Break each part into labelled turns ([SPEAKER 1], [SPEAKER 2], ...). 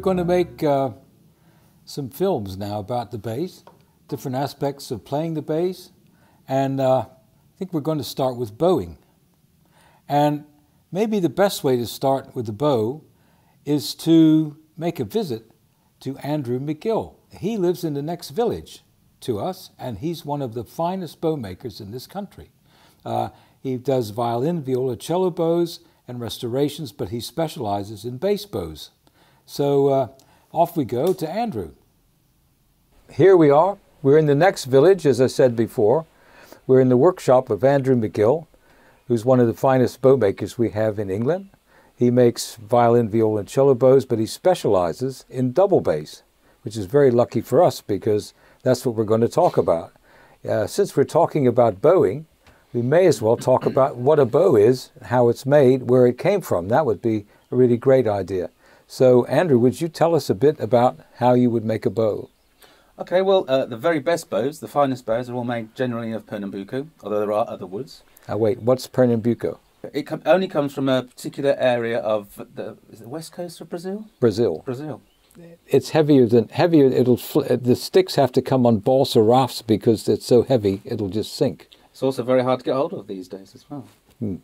[SPEAKER 1] we're going to make uh, some films now about the bass, different aspects of playing the bass, and uh, I think we're going to start with bowing. And maybe the best way to start with the bow is to make a visit to Andrew McGill. He lives in the next village to us, and he's one of the finest bow makers in this country. Uh, he does violin, viola, cello bows, and restorations, but he specializes in bass bows. So uh, off we go to Andrew. Here we are. We're in the next village, as I said before. We're in the workshop of Andrew McGill, who's one of the finest bow makers we have in England. He makes violin, viola, and cello bows, but he specializes in double bass, which is very lucky for us because that's what we're going to talk about. Uh, since we're talking about bowing, we may as well talk about what a bow is, how it's made, where it came from. That would be a really great idea. So, Andrew, would you tell us a bit about how you would make a bow?
[SPEAKER 2] Okay, well, uh, the very best bows, the finest bows, are all made generally of Pernambuco, although there are other woods.
[SPEAKER 1] Uh, wait, what's Pernambuco?
[SPEAKER 2] It com- only comes from a particular area of the, is the west coast of Brazil?
[SPEAKER 1] Brazil.
[SPEAKER 2] Brazil.
[SPEAKER 1] It's heavier than heavier. It'll fl- the sticks have to come on balsa rafts because it's so heavy. It'll just sink.
[SPEAKER 2] It's also very hard to get hold of these days as well.
[SPEAKER 1] Hmm.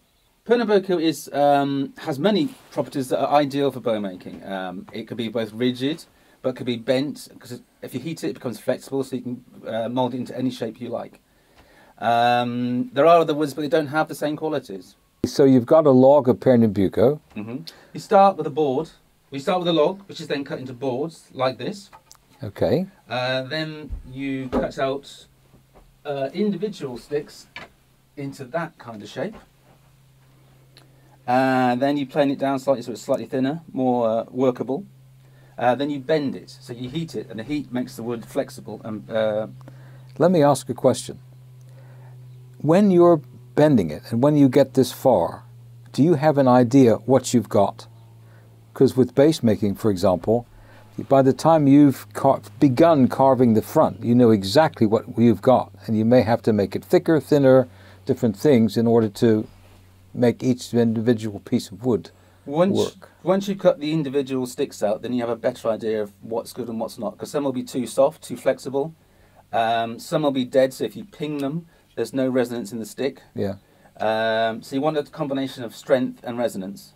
[SPEAKER 2] Pernambuco is um, has many properties that are ideal for bow making. Um, it could be both rigid, but could be bent because if you heat it, it becomes flexible, so you can uh, mold it into any shape you like. Um, there are other woods, but they don't have the same qualities.
[SPEAKER 1] So you've got a log of Pernambuco.
[SPEAKER 2] hmm You start with a board. We start with a log, which is then cut into boards like this.
[SPEAKER 1] Okay.
[SPEAKER 2] Uh, then you cut out uh, individual sticks into that kind of shape. And then you plane it down slightly so it's slightly thinner, more uh, workable. Uh, then you bend it, so you heat it, and the heat makes the wood flexible. And uh,
[SPEAKER 1] Let me ask a question. When you're bending it and when you get this far, do you have an idea what you've got? Because with bass making, for example, by the time you've car- begun carving the front, you know exactly what you've got, and you may have to make it thicker, thinner, different things in order to make each individual piece of wood
[SPEAKER 2] once
[SPEAKER 1] work.
[SPEAKER 2] once you cut the individual sticks out, then you have a better idea of what's good and what's not. Because some will be too soft, too flexible. Um, some will be dead, so if you ping them, there's no resonance in the stick.
[SPEAKER 1] Yeah.
[SPEAKER 2] Um, so you want a combination of strength and resonance.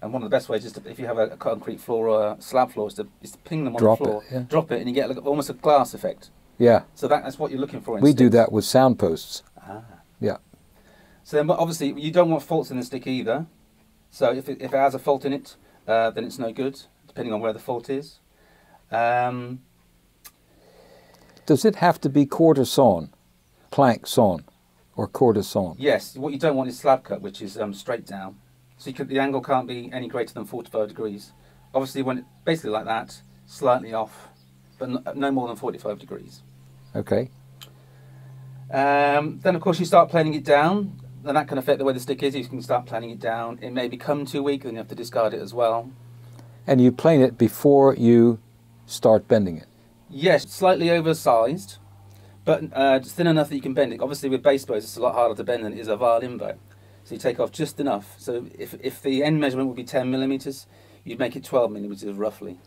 [SPEAKER 2] And one of the best ways is to, if you have a, concrete floor or a slab floor, is to, is to ping them on
[SPEAKER 1] Drop
[SPEAKER 2] the floor,
[SPEAKER 1] it, yeah.
[SPEAKER 2] drop it, and you get like, almost a glass effect.
[SPEAKER 1] Yeah.
[SPEAKER 2] So that, that's what you're looking for. In
[SPEAKER 1] We do that with sound posts.
[SPEAKER 2] Ah.
[SPEAKER 1] Yeah.
[SPEAKER 2] So then, but obviously, you don't want faults in the stick either. So if it, if it has a fault in it, uh, then it's no good, depending on where the fault is. Um,
[SPEAKER 1] Does it have to be quarter sawn, plank sawn, or quarter sawn?
[SPEAKER 2] yes, what you don't want is slab cut, which is um, straight down. So you could, the angle can't be any greater than 45 degrees. Obviously, when it, basically like that, slightly off, but n- no more than 45 degrees.
[SPEAKER 1] Okay.
[SPEAKER 2] Um, then, of course, you start planing it down, and that can affect the way the stick is. You can start planing it down. It may become too weak, then you have to discard it as well.
[SPEAKER 1] And you plane it before you start bending it.
[SPEAKER 2] Yes, slightly oversized, but uh, thin enough that you can bend it. Obviously, with bass bows, it's a lot harder to bend than it is a violin bow. So you take off just enough. So if, if the end measurement would be 10 millimeters, you'd make it 12 millimeters roughly.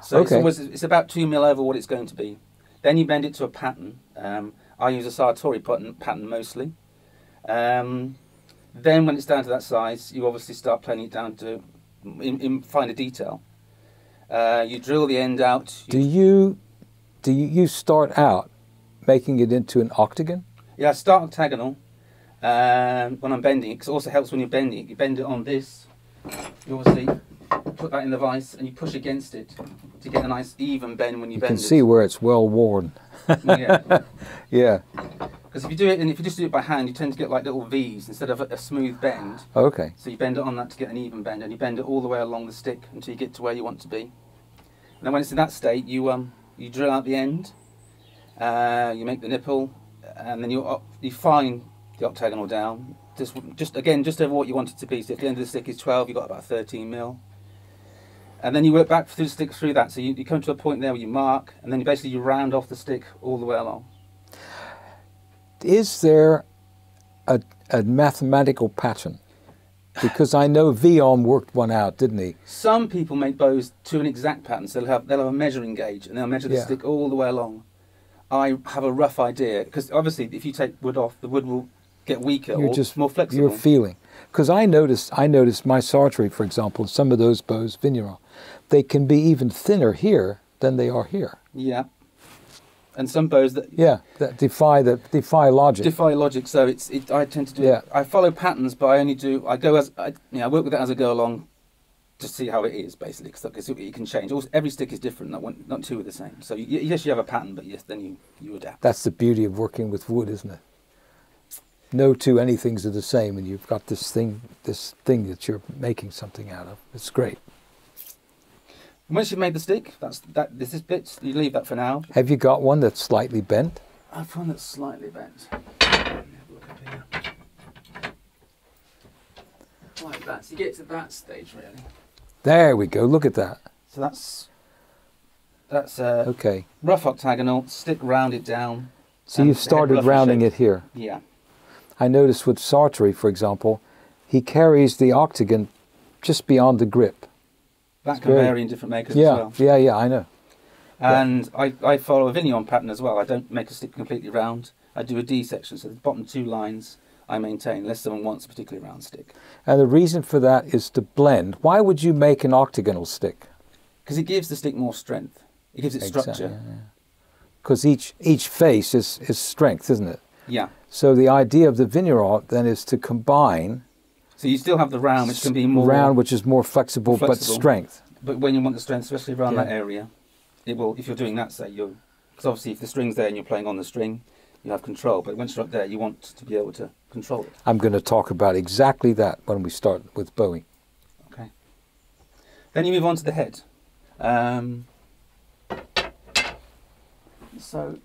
[SPEAKER 2] So it's,
[SPEAKER 1] Okay.
[SPEAKER 2] almost, it's about two mil over what it's going to be. Then you bend it to a pattern. Um, I use a Sartory pattern, pattern mostly. Um, then when it's down to that size, you obviously start planing it down to in, in finer detail. Uh, you drill the end out.
[SPEAKER 1] Do you do you, you start out making it into an octagon?
[SPEAKER 2] Yeah, I start octagonal um, when I'm bending it, because it also helps when you're bending it. You bend it on this, you obviously put that in the vise and you push against it to get a nice even bend when you,
[SPEAKER 1] You
[SPEAKER 2] bend
[SPEAKER 1] can see where it's well worn.
[SPEAKER 2] yeah.
[SPEAKER 1] Yeah.
[SPEAKER 2] Because if you do it, and if you just do it by hand, you tend to get like little V's instead of a, a smooth bend.
[SPEAKER 1] Okay.
[SPEAKER 2] So you bend it on that to get an even bend, and you bend it all the way along the stick until you get to where you want to be. And then when it's in that state, you um you drill out the end, uh, you make the nipple, and then you you fine the octagonal down. Just just again just over what you want it to be. So if the end of the stick is 12, you've got about 13 mil. And then you work back through the stick through that. So you, you come to a point there where you mark, and then you basically you round off the stick all the way along.
[SPEAKER 1] Is there a, a mathematical pattern? Because I know Vuillaume worked one out, didn't he?
[SPEAKER 2] Some people make bows to an exact pattern, so they'll have they'll have a measuring gauge and they'll measure the
[SPEAKER 1] Yeah.
[SPEAKER 2] stick all the way along. I have a rough idea because obviously, if you take wood off, the wood will get weaker
[SPEAKER 1] You're
[SPEAKER 2] or
[SPEAKER 1] just
[SPEAKER 2] more flexible.
[SPEAKER 1] You're feeling. Because I noticed, I noticed my Sartory, for example, some of those bows, Vigneron, they can be even thinner here than they are here.
[SPEAKER 2] yeah, and some bows that
[SPEAKER 1] Yeah, that defy the defy logic.
[SPEAKER 2] defy logic. So it's it, I tend to do.
[SPEAKER 1] Yeah.
[SPEAKER 2] I follow patterns, but I only do. I go as I, you know, I work with it as I go along, to see how it is basically, because it can change. Also, every stick is different. Not one, not two are the same. So you, yes, you have a pattern, but yes, then you you adapt.
[SPEAKER 1] That's the beauty of working with wood, isn't it? No two anythings are the same, and you've got this thing, this thing that you're making something out of. It's great.
[SPEAKER 2] Once you've made the stick, that's that. This is bits. You leave that for now.
[SPEAKER 1] Have you got one that's slightly bent?
[SPEAKER 2] I find that's slightly bent. Let me have a look up here. Like that. So you get to that stage really.
[SPEAKER 1] There we go. Look at that.
[SPEAKER 2] So that's that's a
[SPEAKER 1] Okay.
[SPEAKER 2] rough octagonal. Stick rounded down.
[SPEAKER 1] So you've started rounding
[SPEAKER 2] shape.
[SPEAKER 1] it here.
[SPEAKER 2] Yeah.
[SPEAKER 1] I noticed with Sartory, for example, he carries the octagon just beyond the grip.
[SPEAKER 2] That can vary in different makers
[SPEAKER 1] Yeah,
[SPEAKER 2] as well.
[SPEAKER 1] yeah, yeah. I know. Yeah.
[SPEAKER 2] And I, I follow a Vigneron pattern as well. I don't make a stick completely round. I do a D section, so the bottom two lines I maintain, unless someone wants a particularly round stick.
[SPEAKER 1] And the reason for that is to blend. Why would you make an octagonal stick?
[SPEAKER 2] Because it gives the stick more strength. It gives it structure.
[SPEAKER 1] Because each each face is, is strength, isn't it?
[SPEAKER 2] Yeah.
[SPEAKER 1] So the idea of the Vigneron then is to combine
[SPEAKER 2] So you still have the round, which can be more
[SPEAKER 1] round, which is more flexible,
[SPEAKER 2] more
[SPEAKER 1] but strength.
[SPEAKER 2] But when you want the strength, especially around
[SPEAKER 1] Yeah.
[SPEAKER 2] that area, it will. If you're doing that, say you're, because obviously if the string's there and you're playing on the string, you have control. But once you're up there, you want to be able to control it.
[SPEAKER 1] I'm going to talk about exactly that when we start with Bowie.
[SPEAKER 2] Okay. Then you move on to the head. Um, so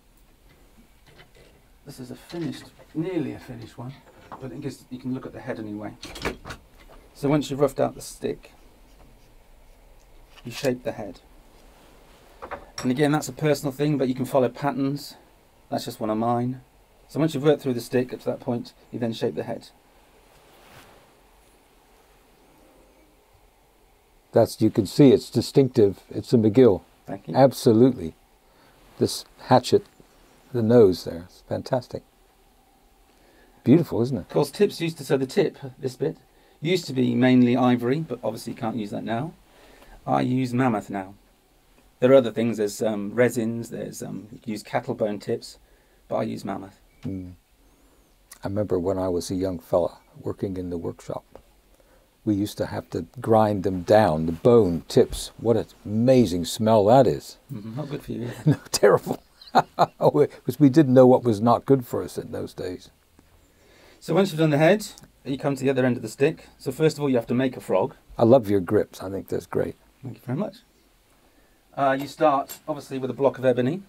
[SPEAKER 2] this is a finished, nearly a finished one, but I guess you can look at the head anyway. So once you've roughed out the stick, you shape the head. And again, that's a personal thing, but you can follow patterns. That's just one of mine. So once you've worked through the stick up to that point, you then shape the head.
[SPEAKER 1] That's you can see it's distinctive. It's a McGill.
[SPEAKER 2] Thank you.
[SPEAKER 1] Absolutely. This hatchet, the nose there, it's fantastic. Beautiful, isn't it?
[SPEAKER 2] Of course, tips used to, so the tip, this bit, used to be mainly ivory, but obviously you can't use that now. I use mammoth now. There are other things, there's um, resins, there's um, you can use cattle bone tips, but I use mammoth.
[SPEAKER 1] Mm. I remember when I was a young fella working in the workshop, we used to have to grind them down, the bone tips. What an amazing smell that is.
[SPEAKER 2] Not good for you.
[SPEAKER 1] no, terrible. Because we didn't know what was not good for us in those days.
[SPEAKER 2] So once you've done the head, you come to the other end of the stick. So first of all, you have to make a frog.
[SPEAKER 1] I love your grips. I think that's great.
[SPEAKER 2] Thank you very much. Uh, you start obviously with a block of ebony,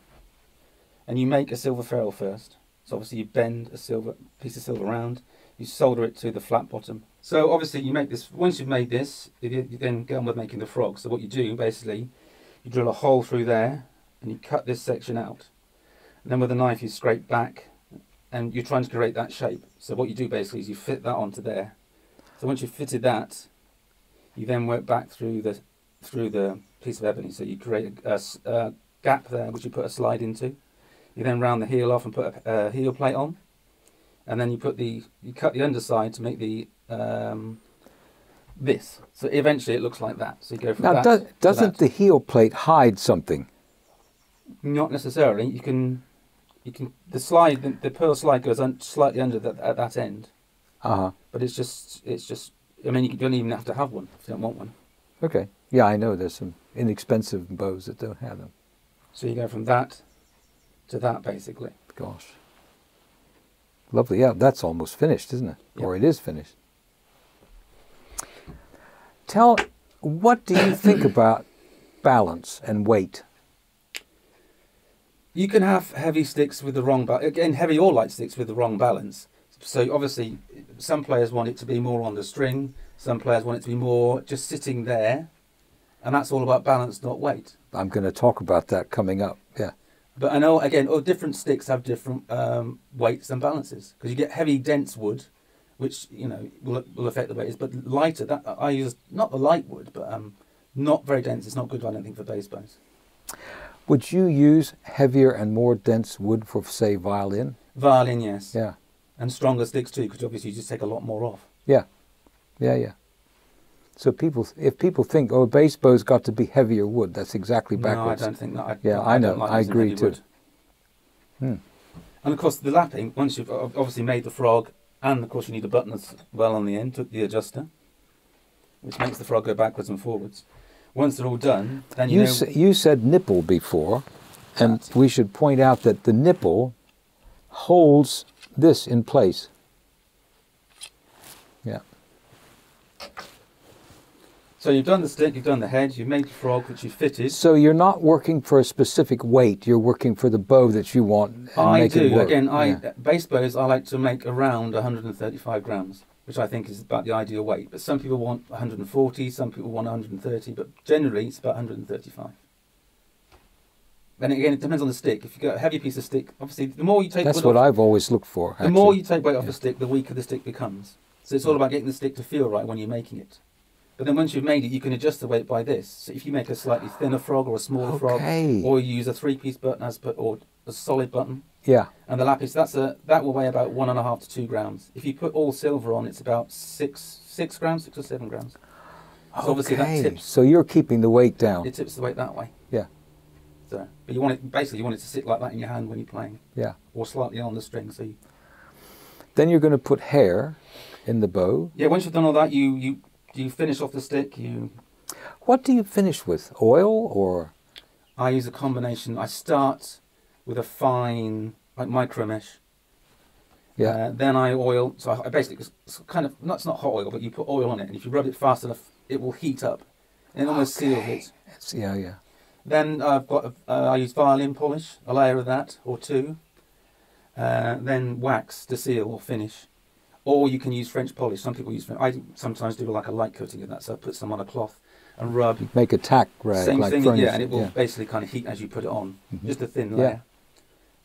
[SPEAKER 2] and you make a silver ferrule first. So obviously you bend a silver piece of silver round, you solder it to the flat bottom. So obviously you make this. Once you've made this, you, you then go on with making the frog. So what you do basically, you drill a hole through there, and you cut this section out. And then with a knife you scrape back, and you're trying to create that shape. So what you do basically is you fit that onto there. So once you've fitted that, you then work back through the through the piece of ebony. So you create a gap there, which you put a slide into. You then round the heel off and put a, a heel plate on, and then you put the you cut the underside to make the um, this. So eventually it looks like that. So you go from
[SPEAKER 1] Now,
[SPEAKER 2] that.
[SPEAKER 1] does,
[SPEAKER 2] to
[SPEAKER 1] doesn't
[SPEAKER 2] that.
[SPEAKER 1] the heel plate hide something?
[SPEAKER 2] Not necessarily. You can you can the slide the, the pearl slide goes un, slightly under that at that end,
[SPEAKER 1] Uh huh.
[SPEAKER 2] but it's just it's just. I mean, you don't even have to have one if you don't want one.
[SPEAKER 1] Okay. Yeah, I know there's some inexpensive bows that don't have them.
[SPEAKER 2] So you go from that to that basically.
[SPEAKER 1] Gosh. Lovely. Yeah, that's almost finished, isn't it?
[SPEAKER 2] Yeah.
[SPEAKER 1] Or it is finished. Tell, what do you think about balance and weight?
[SPEAKER 2] You can have heavy sticks with the wrong balance. Again, heavy or light sticks with the wrong balance. So obviously, some players want it to be more on the string. Some players want it to be more just sitting there, and that's all about balance, not weight.
[SPEAKER 1] I'm going to talk about that coming up. Yeah.
[SPEAKER 2] But I know again, all different sticks have different um, weights and balances because you get heavy, dense wood, which you know will, will affect the bass. But lighter, that I use not the light wood, but um, not very dense. It's not good, I don't think, for bass bows.
[SPEAKER 1] Would you use heavier and more dense wood for, say, violin?
[SPEAKER 2] Violin, yes,
[SPEAKER 1] Yeah,
[SPEAKER 2] and stronger sticks too, because obviously you just take a lot more off.
[SPEAKER 1] yeah, yeah, yeah. So people, if people think, oh, a bass bow's got to be heavier wood, that's exactly backwards.
[SPEAKER 2] No, I don't think that. I,
[SPEAKER 1] Yeah,
[SPEAKER 2] I,
[SPEAKER 1] I know.
[SPEAKER 2] like
[SPEAKER 1] I agree too. Hmm.
[SPEAKER 2] And of course, the lapping. Once you've obviously made the frog, and of course you need a button as well on the end, to the adjuster, which makes the frog go backwards and forwards. Once they're all done, then you,
[SPEAKER 1] You,
[SPEAKER 2] know.
[SPEAKER 1] s- you said nipple before, and we should point out that the nipple holds this in place. Yeah.
[SPEAKER 2] So you've done the stick, you've done the head, you've made the frog, which you've fitted.
[SPEAKER 1] So you're not working for a specific weight. You're working for the bow that you want.
[SPEAKER 2] I
[SPEAKER 1] make
[SPEAKER 2] do.
[SPEAKER 1] It work.
[SPEAKER 2] Again, I
[SPEAKER 1] Yeah.
[SPEAKER 2] bass bows I like to make around 135 grams, which I think is about the ideal weight. But some people want 140, some people want 130, but generally it's about 135. Then again, it depends on the stick. If you get a heavy piece of stick, obviously the more you take
[SPEAKER 1] That's what
[SPEAKER 2] off,
[SPEAKER 1] I've always looked for.
[SPEAKER 2] the more you take weight off
[SPEAKER 1] Yeah.
[SPEAKER 2] the stick, the weaker the stick becomes. So it's all about getting the stick to feel right when you're making it. But then once you've made it, you can adjust the weight by this. So if you make a slightly thinner frog or a smaller frog, or you use a three-piece button as per, or a solid button,
[SPEAKER 1] Yeah.
[SPEAKER 2] and the lapis that's a that will weigh about one and a half to two grams. If you put all silver on, it's about six six grams, six or seven grams. So obviously that
[SPEAKER 1] Okay.
[SPEAKER 2] tips
[SPEAKER 1] So you're keeping the weight down.
[SPEAKER 2] it tips the weight that way.
[SPEAKER 1] Yeah.
[SPEAKER 2] So, but you want it basically you want it to sit like that in your hand when you're playing,
[SPEAKER 1] Yeah.
[SPEAKER 2] or slightly on the string. So you,
[SPEAKER 1] Then you're going to put hair in the bow.
[SPEAKER 2] yeah, once you've done all that, you you you finish off the stick. You
[SPEAKER 1] What do you finish with? Oil or?
[SPEAKER 2] I use a combination. I start with a fine like micro mesh.
[SPEAKER 1] Yeah.
[SPEAKER 2] Uh, then I oil. So I basically it's kind of not it's not hot oil, but you put oil on it, and if you rub it fast enough, it will heat up, and it almost seals it.
[SPEAKER 1] It's, yeah, yeah.
[SPEAKER 2] Then I've got a, uh, I use violin polish, a layer of that or two. Uh, then wax to seal or finish, or you can use French polish. Some people use. I sometimes do like a light coating of that, so I put some on a cloth and rub.
[SPEAKER 1] Make a tack rag
[SPEAKER 2] Same
[SPEAKER 1] like
[SPEAKER 2] thing, yeah, and it will
[SPEAKER 1] yeah.
[SPEAKER 2] basically kind of heat as you put it on,
[SPEAKER 1] Mhm.
[SPEAKER 2] just a thin
[SPEAKER 1] Yeah.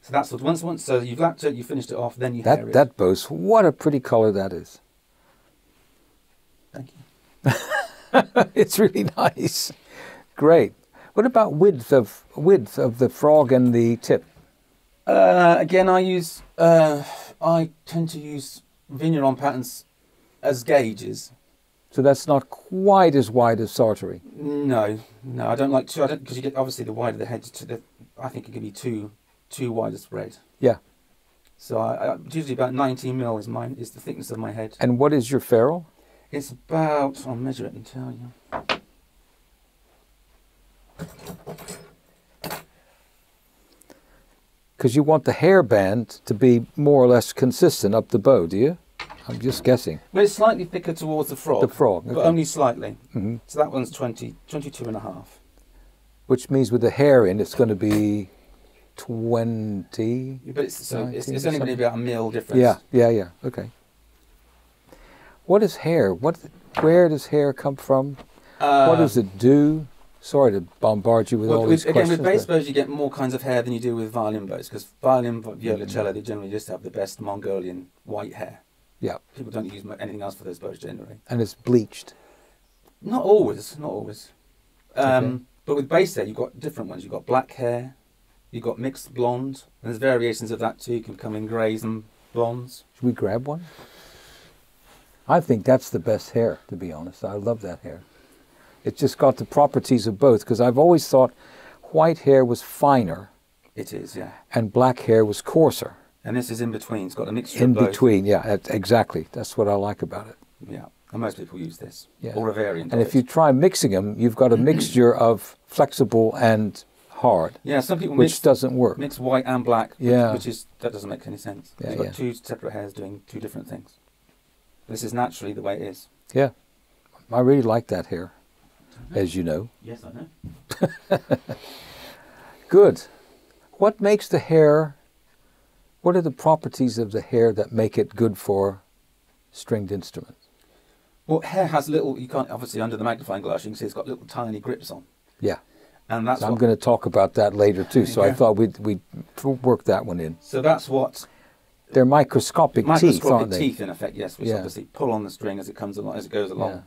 [SPEAKER 2] So that's what once once so you've lapped it, you finished it off, then you
[SPEAKER 1] That that bows. What a pretty color that is.
[SPEAKER 2] Thank you.
[SPEAKER 1] it's really nice. Great. What about width of width of the frog and the tip?
[SPEAKER 2] Uh, again, I use. Uh, I tend to use vigneron patterns as gauges.
[SPEAKER 1] So that's not quite as wide as Sartory.
[SPEAKER 2] No, no, I don't like to. I don't because you get obviously the wider the head, to the, I think it can be too too wide a spread.
[SPEAKER 1] Yeah.
[SPEAKER 2] So I, I usually about 19 mil is mine is the thickness of my head.
[SPEAKER 1] And what is your ferrule?
[SPEAKER 2] It's about. I'll measure it and tell you.
[SPEAKER 1] Because you want the hairband to be more or less consistent up the bow, do you? I'm just guessing.
[SPEAKER 2] Well, it's slightly thicker towards the frog.
[SPEAKER 1] The frog,
[SPEAKER 2] but only slightly.
[SPEAKER 1] hmm
[SPEAKER 2] So that one's 20, 22 and a half.
[SPEAKER 1] Which means with the hair in, it's going to be 20.
[SPEAKER 2] But it's so it's, it's only going to be about a mil difference.
[SPEAKER 1] Yeah, yeah, yeah. Okay. What is hair? What? Where does hair come from?
[SPEAKER 2] Uh,
[SPEAKER 1] what does it do? Sorry to bombard you with
[SPEAKER 2] Well,
[SPEAKER 1] all
[SPEAKER 2] with,
[SPEAKER 1] these
[SPEAKER 2] again,
[SPEAKER 1] questions.
[SPEAKER 2] with bass bows, you get more kinds of hair than you do with violin bows because violin, vi- viola, cello, they generally just have the best Mongolian white hair.
[SPEAKER 1] Yeah,
[SPEAKER 2] People don't use anything else for those bows generally.
[SPEAKER 1] and it's bleached.
[SPEAKER 2] Not always, not always. Um,
[SPEAKER 1] Okay.
[SPEAKER 2] But with bass hair, you've got different ones. You've got black hair, you've got mixed blonde, and there's variations of that too. You can come in greys and blondes.
[SPEAKER 1] Should we grab one? I think that's the best hair, to be honest. I love that hair. It's just got the properties of both because I've always thought white hair was finer
[SPEAKER 2] It is, yeah.
[SPEAKER 1] and black hair was coarser.
[SPEAKER 2] And this is in between. It's got a mixture
[SPEAKER 1] In between, yeah, that's exactly. That's what I like about it.
[SPEAKER 2] Yeah. And most people use this.
[SPEAKER 1] Yeah.
[SPEAKER 2] Or a variant.
[SPEAKER 1] And if you try mixing them, you've got a mixture of flexible and hard,
[SPEAKER 2] Yeah, some people
[SPEAKER 1] which
[SPEAKER 2] mix,
[SPEAKER 1] doesn't work.
[SPEAKER 2] mix white and black. which-
[SPEAKER 1] Yeah.
[SPEAKER 2] Which is that doesn't make any sense.
[SPEAKER 1] Yeah,
[SPEAKER 2] You've got
[SPEAKER 1] yeah.
[SPEAKER 2] two separate hairs doing two different things. This is naturally the way it is.
[SPEAKER 1] Yeah, I really like that hair, as you know.
[SPEAKER 2] Yes, I know.
[SPEAKER 1] Good. What makes the hair? What are the properties of the hair that make it good for stringed instruments?
[SPEAKER 2] Well, hair has little. You can't obviously under the magnifying glass. You can see it's got little tiny grips on,
[SPEAKER 1] Yeah,
[SPEAKER 2] and that's
[SPEAKER 1] I'm going to talk about that later too. So I thought we'd we'd work that one in.
[SPEAKER 2] so that's what
[SPEAKER 1] they're microscopic, teeth, aren't
[SPEAKER 2] microscopic
[SPEAKER 1] they?
[SPEAKER 2] teeth in effect, yes, which
[SPEAKER 1] Yeah.
[SPEAKER 2] obviously pull on the string as it comes along, as it goes along.
[SPEAKER 1] Yeah.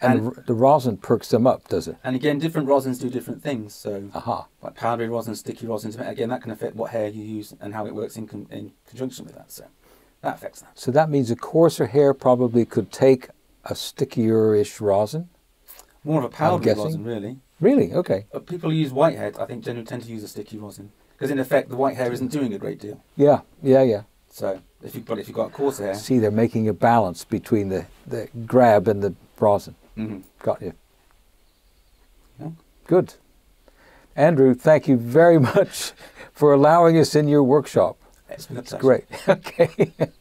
[SPEAKER 1] And, the, the rosin perks them up, does it?
[SPEAKER 2] And again, different rosins do different things. So,
[SPEAKER 1] Aha.
[SPEAKER 2] like powdery rosin, sticky rosin, again, that can affect what hair you use and how it works in, con- in conjunction with that. So, that affects that.
[SPEAKER 1] So that means a coarser hair probably could take a stickier-ish rosin.
[SPEAKER 2] More of a powdery rosin, really.
[SPEAKER 1] Really? Okay.
[SPEAKER 2] But people who use whitehead, I think, generally tend to use a sticky rosin because, in effect, the white hair isn't doing a great deal.
[SPEAKER 1] Yeah. Yeah. Yeah.
[SPEAKER 2] So, if you but if you've got coarser hair,
[SPEAKER 1] See, they're making a balance between the, the grab and the rosin.
[SPEAKER 2] mhm.
[SPEAKER 1] Got you.
[SPEAKER 2] Yeah.
[SPEAKER 1] Good. Andrew, thank you very much for allowing us in your workshop.
[SPEAKER 2] it's been a pleasure.
[SPEAKER 1] great. Okay.